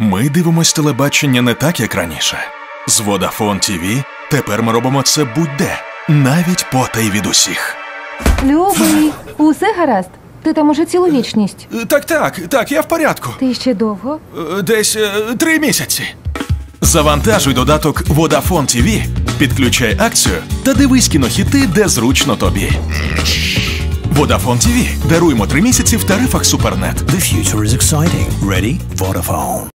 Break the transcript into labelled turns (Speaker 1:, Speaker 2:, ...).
Speaker 1: Ми дивимось телебачення не так, як раніше. З Vodafone TV тепер ми робимо це будь-де, навіть потай від усіх.
Speaker 2: Любий, усе гаразд. Ти там уже цілу вічність.
Speaker 1: Е, так, так, так, я в порядку.
Speaker 2: Ти ще довго?
Speaker 1: Е, десь е, три місяці. Завантажуй додаток Vodafone TV, підключай акцію та дивись кінохіти, де зручно тобі. Vodafone TV. Даруємо три місяці в тарифах Супернет.
Speaker 3: The future is exciting. Ready? Vodafone.